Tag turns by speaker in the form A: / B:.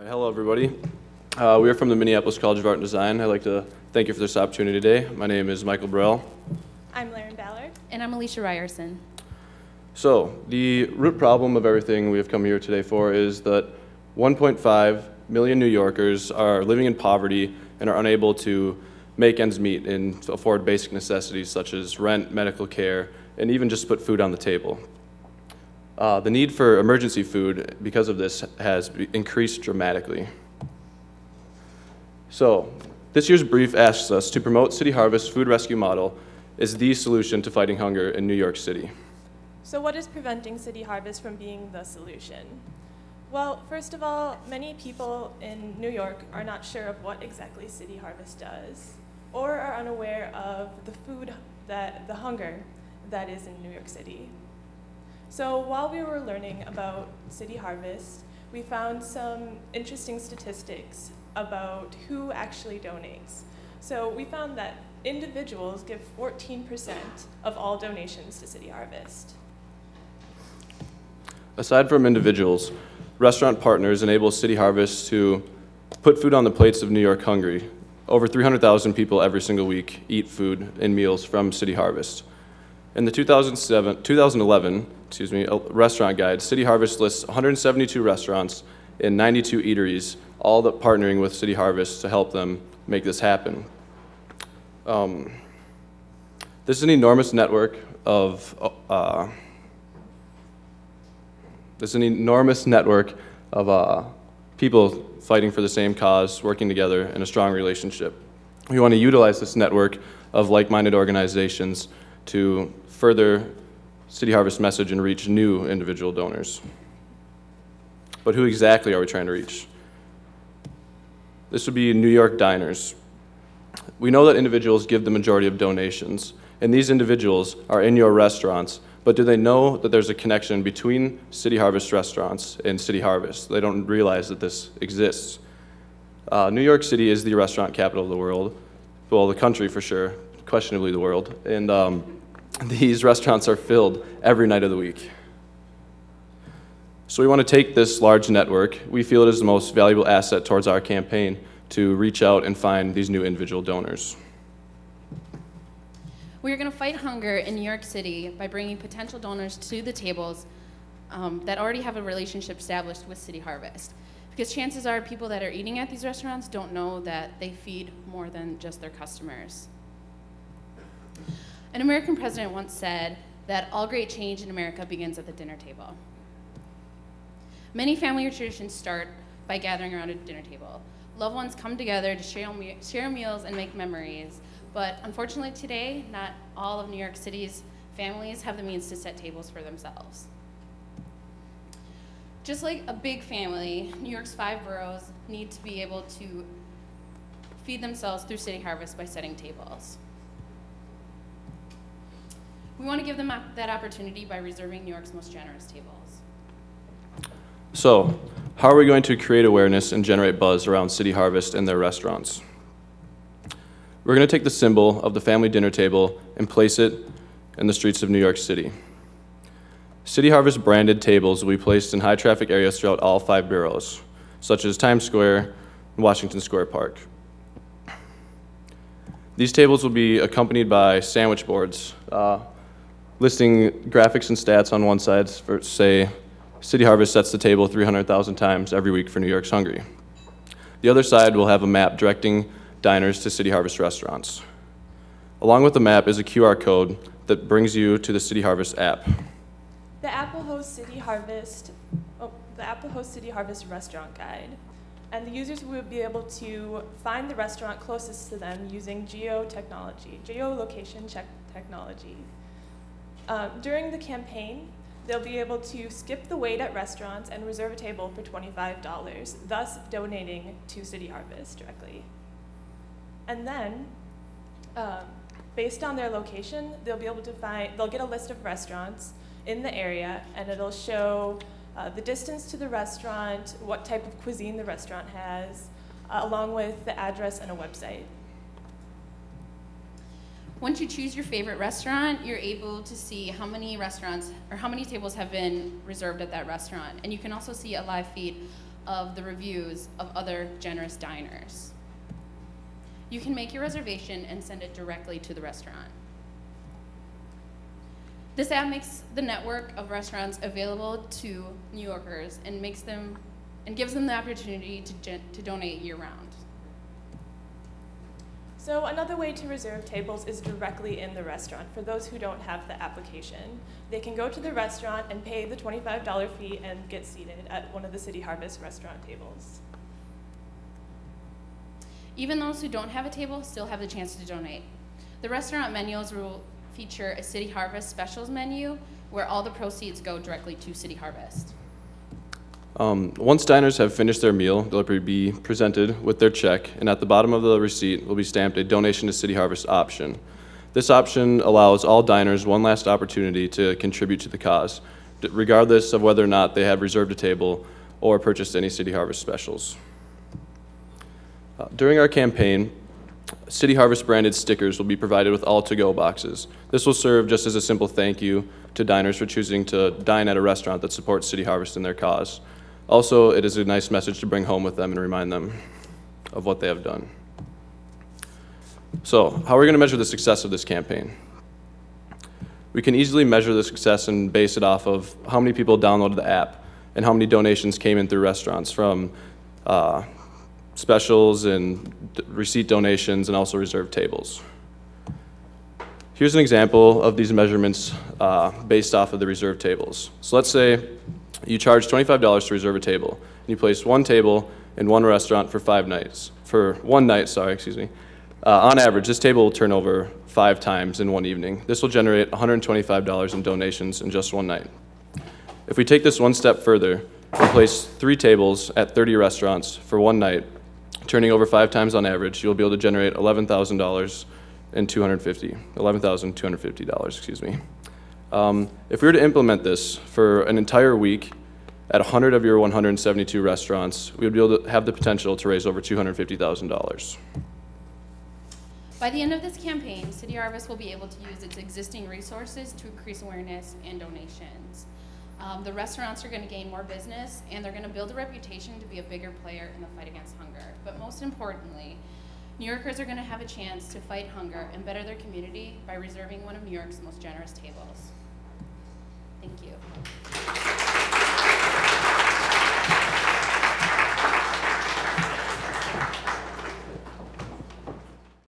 A: right, hello, everybody. Uh, we are from the Minneapolis College of Art and Design. I'd like to thank you for this opportunity today. My name is Michael Burrell.
B: I'm Laren Ballard.
C: And I'm Alicia Ryerson.
A: So, the root problem of everything we have come here today for is that 1.5 million New Yorkers are living in poverty and are unable to make ends meet and afford basic necessities such as rent, medical care, and even just put food on the table. Uh, the need for emergency food because of this has increased dramatically. So, this year's brief asks us to promote City Harvest food rescue model as the solution to fighting hunger in New York City.
B: So, what is preventing City Harvest from being the solution? Well, first of all, many people in New York are not sure of what exactly City Harvest does, or are unaware of the food that, the hunger that is in New York City. So, while we were learning about City Harvest, we found some interesting statistics about who actually donates. So, we found that individuals give 14% of all donations to City Harvest.
A: Aside from individuals, restaurant partners enable City Harvest to put food on the plates of New York hungry. Over 300,000 people every single week eat food and meals from City Harvest. In the 2007, 2011 excuse me, restaurant guide, City Harvest lists 172 restaurants and 92 eateries, all partnering with City Harvest to help them make this happen. Um, this is an enormous network of uh, there's an enormous network of uh, people fighting for the same cause, working together in a strong relationship. We want to utilize this network of like minded organizations to further City Harvest message and reach new individual donors. But who exactly are we trying to reach? This would be New York diners. We know that individuals give the majority of donations, and these individuals are in your restaurants but do they know that there's a connection between City Harvest restaurants and City Harvest? They don't realize that this exists. Uh, New York City is the restaurant capital of the world, well, the country for sure, questionably the world. And um, these restaurants are filled every night of the week. So we want to take this large network. We feel it is the most valuable asset towards our campaign to reach out and find these new individual donors.
C: We are going to fight hunger in New York City by bringing potential donors to the tables um, that already have a relationship established with City Harvest. Because chances are people that are eating at these restaurants don't know that they feed more than just their customers. An American president once said that all great change in America begins at the dinner table. Many family traditions start by gathering around a dinner table. Loved ones come together to share, share meals and make memories, but unfortunately today, not all of New York City's families have the means to set tables for themselves. Just like a big family, New York's five boroughs need to be able to feed themselves through City Harvest by setting tables. We want to give them that opportunity by reserving New York's most generous tables.
A: So, how are we going to create awareness and generate buzz around City Harvest and their restaurants? We're going to take the symbol of the family dinner table and place it in the streets of New York City. City Harvest branded tables will be placed in high traffic areas throughout all five boroughs, such as Times Square and Washington Square Park. These tables will be accompanied by sandwich boards uh, listing graphics and stats on one side for, say, City Harvest sets the table 300,000 times every week for New York's Hungry. The other side will have a map directing diners to City Harvest restaurants. Along with the map is a QR code that brings you to the City Harvest app.
B: The app will host City Harvest, oh, the app will host City Harvest restaurant guide, and the users will be able to find the restaurant closest to them using geotechnology, geolocation check technology. Um, during the campaign, they'll be able to skip the wait at restaurants and reserve a table for $25, thus donating to City Harvest directly. And then, um, based on their location, they'll be able to find, they'll get a list of restaurants in the area, and it'll show uh, the distance to the restaurant, what type of cuisine the restaurant has, uh, along with the address and a website.
C: Once you choose your favorite restaurant, you're able to see how many restaurants or how many tables have been reserved at that restaurant. And you can also see a live feed of the reviews of other generous diners. You can make your reservation and send it directly to the restaurant. This app makes the network of restaurants available to New Yorkers and makes them and gives them the opportunity to, to donate year round.
B: So another way to reserve tables is directly in the restaurant for those who don't have the application. They can go to the restaurant and pay the $25 fee and get seated at one of the City Harvest restaurant tables.
C: Even those who don't have a table still have the chance to donate. The restaurant menus will feature a City Harvest specials menu where all the proceeds go directly to City Harvest.
A: Um, once diners have finished their meal, they'll be presented with their check, and at the bottom of the receipt will be stamped a donation to City Harvest option. This option allows all diners one last opportunity to contribute to the cause, regardless of whether or not they have reserved a table or purchased any City Harvest specials. Uh, During our campaign, City Harvest branded stickers will be provided with all to-go boxes. This will serve just as a simple thank you to diners for choosing to dine at a restaurant that supports City Harvest and their cause. Also, it is a nice message to bring home with them and remind them of what they have done. So, how are we going to measure the success of this campaign? We can easily measure the success and base it off of how many people downloaded the app and how many donations came in through restaurants from uh, specials and receipt donations and also reserved tables. Here's an example of these measurements uh, based off of the reserved tables. So let's say you charge $25 to reserve a table, and you place one table in one restaurant for five nights. For one night, sorry, excuse me. Uh, on average, this table will turn over five times in one evening. This will generate $125 in donations in just one night. If we take this one step further we place three tables at 30 restaurants for one night, turning over five times on average, you'll be able to generate $11,000 and 250, $11,250, excuse me. Um, if we were to implement this for an entire week at 100 of your 172 restaurants, we would be able to have the potential to raise over $250,000.
C: By the end of this campaign, City Harvest will be able to use its existing resources to increase awareness and donations. Um, the restaurants are going to gain more business and they're going to build a reputation to be a bigger player in the fight against hunger. But most importantly, New Yorkers are going to have a chance to fight hunger and better their community by reserving one of New York's most generous tables. Thank you.